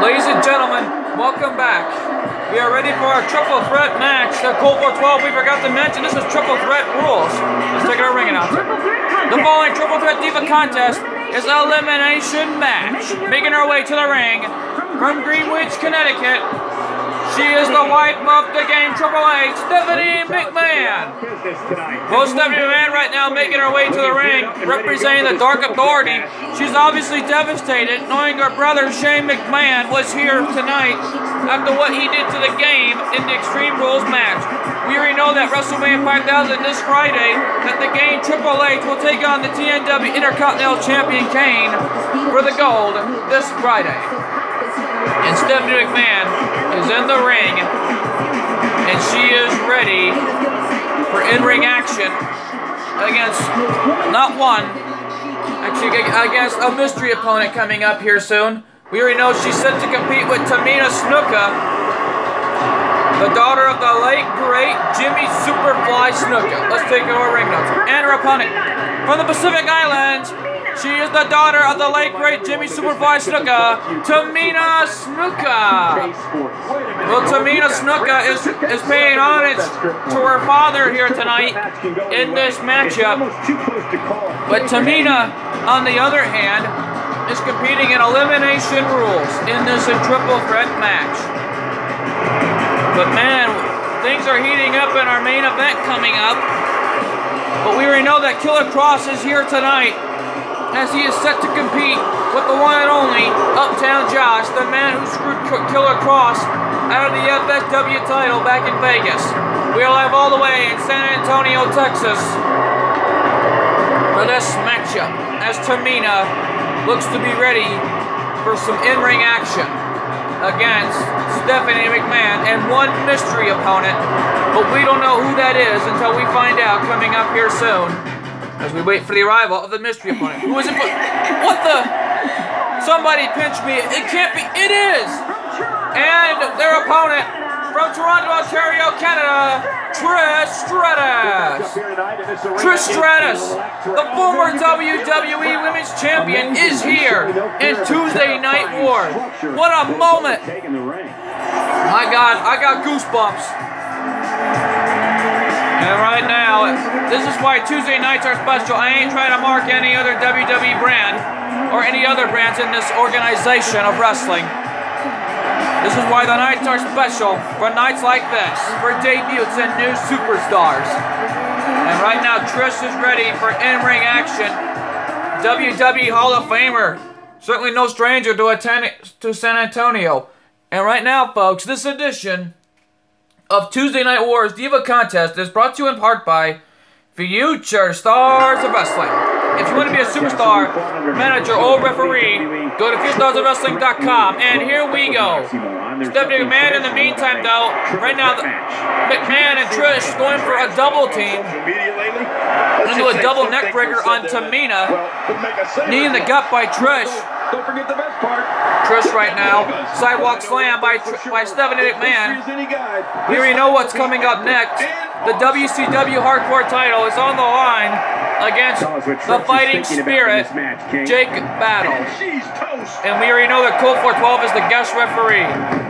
Ladies and gentlemen, welcome back. We are ready for our triple threat match. The Colt 412, we forgot to mention, this is triple threat rules. Let's take our ring announcer. The following triple threat diva contest is an elimination match. Making our way to the ring from Greenwich, Connecticut, she is the wife of the game Triple H, Stephanie McMahon. Well, Stephanie McMahon right now making her way to the ring, representing the Dark Authority. She's obviously devastated knowing her brother Shane McMahon was here tonight after what he did to the game in the Extreme Rules match. We already know that WrestleMania 5000 this Friday that the game Triple H will take on the TNW Intercontinental Champion Kane for the gold this Friday. And Stephanie McMahon is in the ring, and she is ready for in-ring action against not one, actually against a mystery opponent coming up here soon. We already know she's set to compete with Tamina Snuka, the daughter of the late great Jimmy Superfly Snuka. Let's take our ring notes. And her opponent from the Pacific Islands, she is the daughter of the late great Jimmy Superfly Snuka, Tamina Snuka. Well, Tamina Snuka is, is paying homage to her father here tonight in this matchup. But Tamina, on the other hand, is competing in elimination rules in this triple threat match. But man, things are heating up in our main event coming up. But we already know that Killer Kross is here tonight as he is set to compete with the one and only Uptown Josh, the man who screwed Killer Kross out of the FSW title back in Vegas. We are live all the way in San Antonio, Texas for this matchup as Tamina looks to be ready for some in-ring action against Stephanie McMahon and one mystery opponent, but we don't know who that is until we find out coming up here soon as we wait for the arrival of the mystery opponent. Who is it? What the? Somebody pinch me. It can't be. It is. And their opponent from Toronto, Ontario, Canada, Trish Stratus. Trish Stratus, the former WWE Women's Champion, is here in Tuesday Night War. What a moment. My God, I got goosebumps. And right now, this is why Tuesday nights are special. I ain't trying to mark any other WWE brand or any other brands in this organization of wrestling. This is why the nights are special for nights like this, for debuts and new superstars. And right now, Trish is ready for in-ring action. WWE Hall of Famer, certainly no stranger to, to San Antonio. And right now, folks, this edition of Tuesday Night Wars Diva Contest is brought to you in part by Future Stars of Wrestling. If you want to be a superstar, manager, or referee, go to FutureStarsOfWrestling.com. And here we go. Stephanie McMahon in the meantime, though, right now, McMahon and Trish going for a double team. Going to do a double neck breaker on Tamina. Knee in the gut by Trish. Don't forget the best part. Trish right now. Sidewalk slam by, by Stephanie McMahon. We already know what's coming up next. The WCW Hardcore title is on the line against the Fighting Spirit, Jake Battle. And we already know that Colt 412 is the guest referee.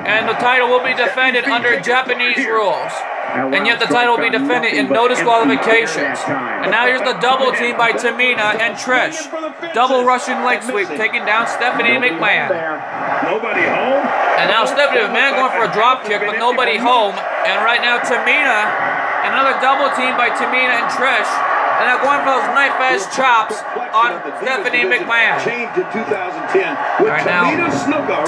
And the title will be defended under Japanese rules. And yet the title will be defended in no disqualifications. And now here's the double team by Tamina and Trish. Double Russian leg sweep taking down Stephanie McMahon. Nobody home. And now Stephanie McMahon going for a drop kick, but nobody home. And right now Tamina, another double team by Tamina and Trish. And now going for those knife-edge chops on Stephanie McMahon. Right now,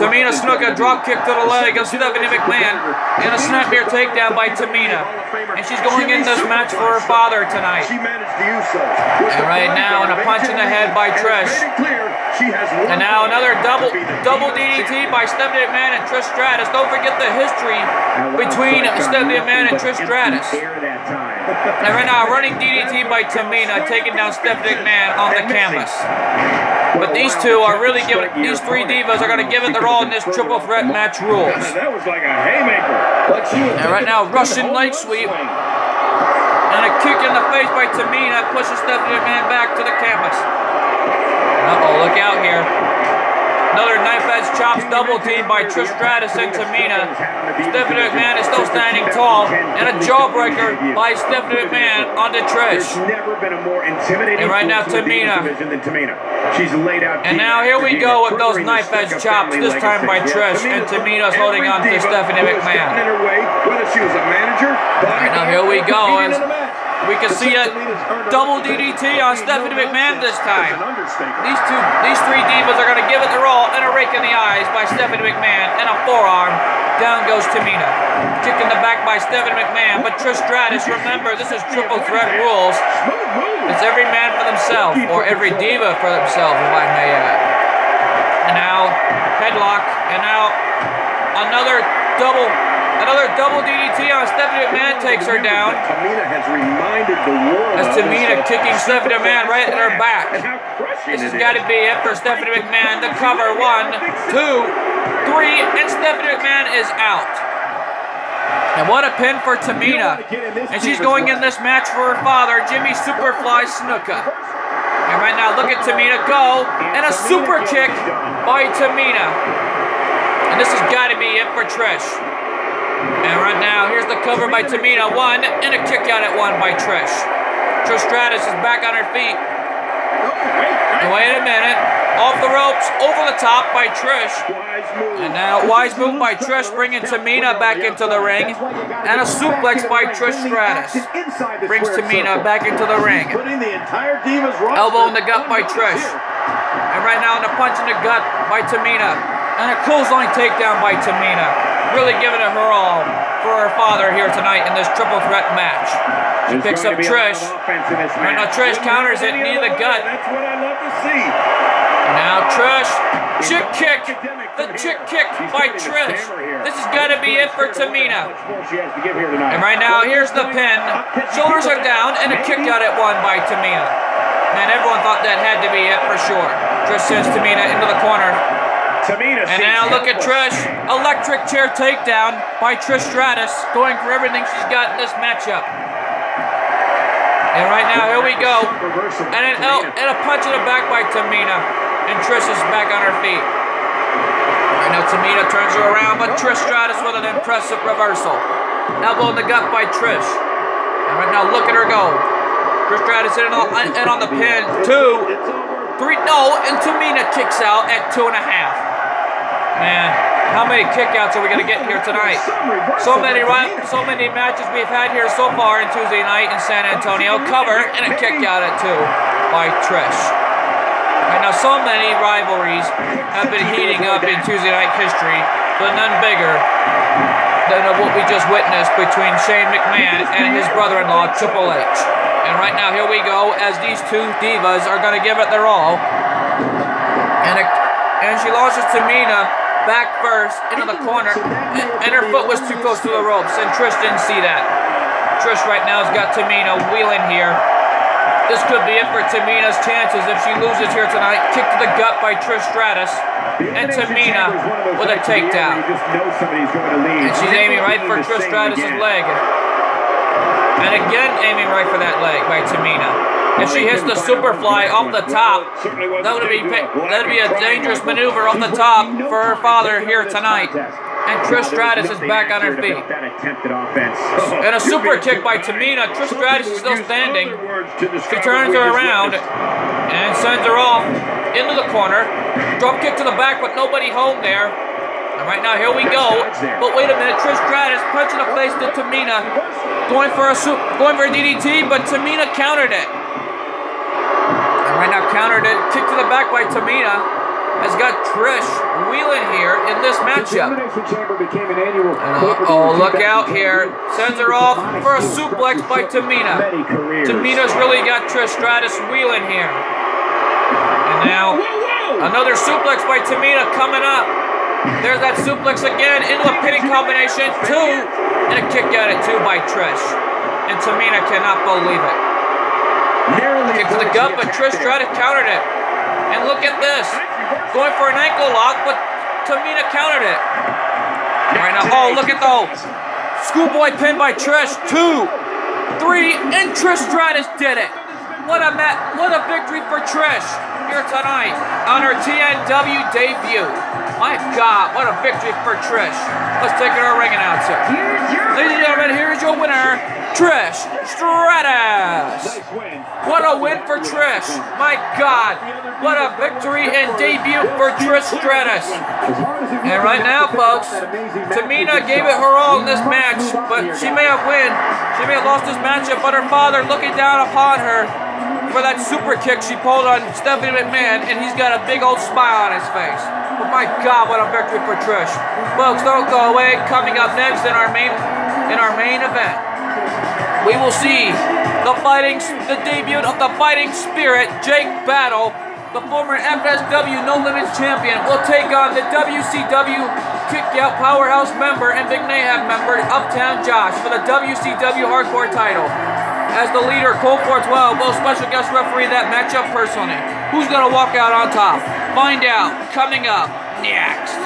Tamina Snuka drop kick to the leg of Stephanie McMahon and a snapmare takedown by Tamina. And she's going in this match for her father tonight. And right now, and a punch in the head by Trish. And now another double double DDT by Stephanie McMahon and Trish Stratus. Don't forget the history between Stephanie McMahon and Trish Stratus. And right now, running DDT by Tamina, taking down Stephanie McMahon on the canvas. But these two are really giving these three divas are going to give it their all in this triple threat match rules. That was like a haymaker. And right now, Russian leg sweep. And a kick in the face by Tamina pushes Stephanie McMahon back to the canvas. Uh-oh, look out here. Another knife edge chops double team by Trish Stratus and Tamina. Stephanie McMahon is still standing tall, and a jawbreaker by Stephanie McMahon onto Trish. There's never been a more intimidating And right now, the Tamina. Divas division than Tamina. She's laid out And now here we go with those knife edge chops, this time by. Trish, and Tamina's holding on to Stephanie diva who was McMahon. getting in her way, whether she was a manager, Alright, now here we go or as competing in a match. We can see a Tamina's earned her double DDT on Stephanie McMahon this time. It's an understatement. These two, these three divas are going to give it their all, and a rake in the eyes by Stephanie McMahon, and a forearm. Down goes Tamina. Kick in the back by Stephanie McMahon, but Trish Stratus, remember, this is triple threat rules. It's every man for themselves, or every diva for themselves, if I may add. And now, headlock, and now another double, another double DDT on Stephanie McMahon takes her down. Tamina has reminded the world. That's Tamina kicking Stephanie McMahon right in her back. And how crushing This has got to be it for Stephanie McMahon The cover. One, two, three, and Stephanie McMahon is out. And what a pin for Tamina. And she's going in this match for her father, Jimmy Superfly Snuka. And right now, look at Tamina go, and a super kick by Tamina. And this has got to be it for Trish. And right now, here's the cover by Tamina. One, and a kick out at one by Trish. Trish Stratus is back on her feet. Oh, and wait a minute. Off the ropes, over the top by Trish. And now, wise move by Trish, bringing Tamina back into the ring. And a suplex by Trish Stratus. Brings Tamina back into the ring. Putting the entire Divas roster Elbow in the gut by Trish. And right now, in a punch in the gut by Tamina. And a clothesline takedown by Tamina. Really giving it her all for her father here tonight in this triple threat match. She There's picks up to be a lot Trish. of offense in this Right now. Trish counters it, knee to the gut. That's what I love to see. Now Trish, chick kick, the chick kick by Trish. This has got to be it for Tamina. much more she has to give here tonight. And right now, here's the pin. Shoulders are down, and a kick out at one by Tamina. Man, everyone thought that had to be it for sure. Trish sends Tamina into the corner. Tamina And seems now look at. Trish. Electric chair takedown by Trish Stratus, going for everything she's got in this matchup. And right now, here we go. And an and a punch in the back by Tamina. And Trish is back on her feet. Right now Tamina turns her around, but Trish Stratus with an impressive reversal. Elbow in the gut by Trish. And right now look at her go. Trish Stratus in in on the pin. Two, three, no, and Tamina kicks out at two and a half. Man, how many kickouts are we gonna get here tonight? So many so many matches we've had here so far in Tuesday night in San Antonio. Cover and a kick out at two by Trish. Right now, so many rivalries have been heating up in Tuesday night history, but none bigger than what we just witnessed between Shane McMahon and his brother-in-law Triple H. And right now, here we go as these two divas are going to give it their all. And and she launches Tamina back first into the corner, and, her foot was too close to the ropes, and Trish didn't see that. Trish right now has got Tamina wheeling here. This could be it for Tamina's chances if she loses here tonight. Kick to the gut by Trish Stratus, and Tamina with a takedown. And she's aiming right for Trish Stratus' leg. And again aiming right for that leg by Tamina. If she hits the superfly off the top, that would be that would be a dangerous maneuver off the top for her father here tonight. And Trish Stratus is back on her feet. And a super kick by Tamina. Trish Stratus is still standing. She turns her around and sends her off into the corner. Drop kick to the back, but nobody home there. And right now, here we go. But wait a minute, Trish Stratus punching the face to Tamina, going for a going for a DDT, but Tamina countered it. And right now, countered it, kick to the back by Tamina. Has got Trish wheeling here in this matchup. And oh, look out here. Sends her off for a suplex by Tamina. Tamina's really got Trish Stratus wheeling here. And now, another suplex by Tamina coming up. There's that suplex again into a pinning combination. Two, and a kick out at two by Trish. And Tamina cannot believe it. Kick to the gut, but Trish Stratus countered it. And look at this. Going for an ankle lock, but Tamina countered it. Right now, oh, look at those. Schoolboy pin by Trish. Two, three, and Trish Stratus did it. What a mat, what a victory for Trish. Here tonight on her TNW debut. My God, what a victory for Trish. Let's take it our ring announcer. Ladies and gentlemen, here's your winner, Trish Stratus. What a win for Trish. My God, what a victory and debut for Trish Stratus. And right now, folks, Tamina gave it her all in this match, but she may have win. She may have lost this matchup, but her father looking down upon her for that super kick she pulled on Stephanie McMahon, and he's got a big old smile on his face. But my God, what a victory for Trish. Folks, don't go away. Coming up next in our main in our main event, we will see the fighting, the debut of the Fighting Spirit, Jake Battle, the former FSW No Limits champion, will take on the WCW Kickout Powerhouse member and Big Mayhem member, Uptown Josh, for the WCW Hardcore title. As the leader, Cole 412 will special guest referee that matchup personally. Who's gonna walk out on top? Find out coming up next.